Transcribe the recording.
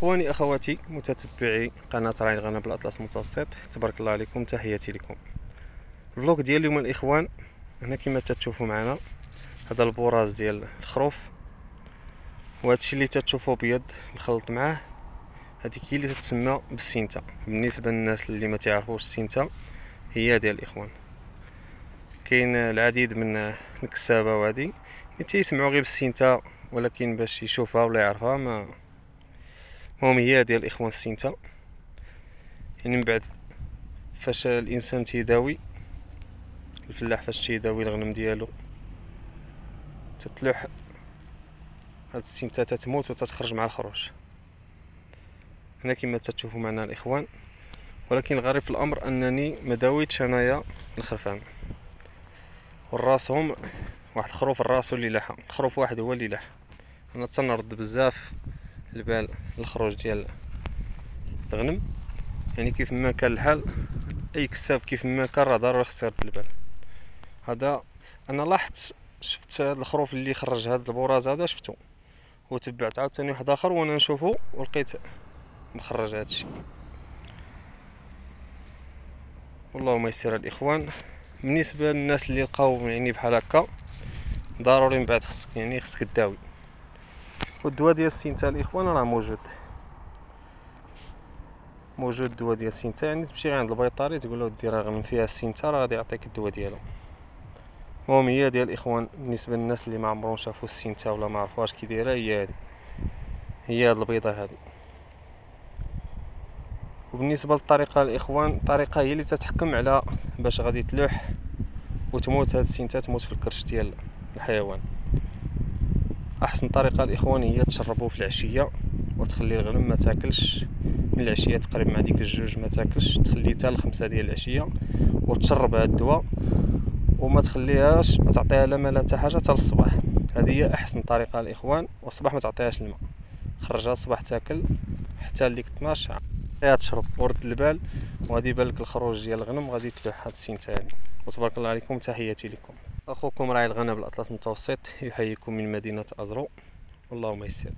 اخواني اخواتي متتبعي قناة راعي الغنم بالأطلس المتوسط تبارك الله عليكم تحياتي لكم. الفلوق ديال اليوم الإخوان. هنا كما تتشوفوا معنا هذا البراز ديال الخروف. وهادشي اللي تتشوفوا بيض مخلط معاه هذيك هي اللي تتسمى بالسينتا. بالنسبة للناس اللي ما تعرفوش السينتا هي ديال الإخوان. كاين العديد من الكسابة وهذه اللي تيسمعوا غير بالسينتا ولكن باش يشوفها ولا يعرفها ما المهم هي ديال الإخوان السينتا يعني من بعد فاش الإنسان تيداوي الفلاح فاش تيداوي الغنم ديالو تتلوح هاد السينتا تتموت وتتخرج مع الخروج. هنا كما تشوفوا معنا الإخوان. ولكن الغريب في الأمر أنني ما داويتش أنايا الخرفان. والراسهم واحد الخروف الراس اللي لاحة خروف واحد هو اللي لاح أنا تنرد بزاف. البال الخروج ديال الغنم يعني كيف ما كان الحال أي كساب كيف ما كان راه ضروري خصو يرد البال. هذا أنا لاحظت شفت هذا الخروف اللي خرج هذا البراز هذا شفتو. وتبعت عاوتاني واحد آخر وأنا نشوفو ولقيت مخرج هذا الشيء والله ما يسر الإخوان. بالنسبة للناس اللي لقاو يعني بحال هكا ضروري من بعد خصك يعني خصك تداوي. والدواء ديال السينتا الإخوان راه موجود. موجود الدواء ديال السينتا يعني تمشي عند البيطاري تقول له دير راه من فيها السينتا راه غادي يعطيك الدواء ديالو المهم هي ديال الإخوان بالنسبة للناس اللي ما عمرهم شافوا السينتا ولا ما عرفوهاش كي دايرة هي هذه. هي هاد البيضة هذه. وبالنسبة للطريقة الإخوان الطريقة هي اللي تتحكم على باش غادي تلوح وتموت هاد السينتا تموت في الكرش ديال الحيوان. أحسن طريقة الإخوان هي تشربوه في العشية وتخلي الغنم ما تاكلش. من العشية تقريبا مع ديك الجوج ما تاكلش تخلي حتى الخمسة ديال العشية وتشرب هاد الدواء وما تخليهاش ما تعطيها لا ماء لا حتى حاجة حتى الصباح هذه هي أحسن طريقة الإخوان والصباح ما تعطيهاش الماء. خرجها الصباح تاكل حتى ليك 12 عطيها تشرب ورد البال وغادي يبان لك الخروج ديال الغنم غادي تلوح هاد السين تاعي وتبارك الله عليكم تحياتي لكم. أخوكم راعي الغنم بالاطلس المتوسط يحييكم من مدينة ازرو والله ما يسر.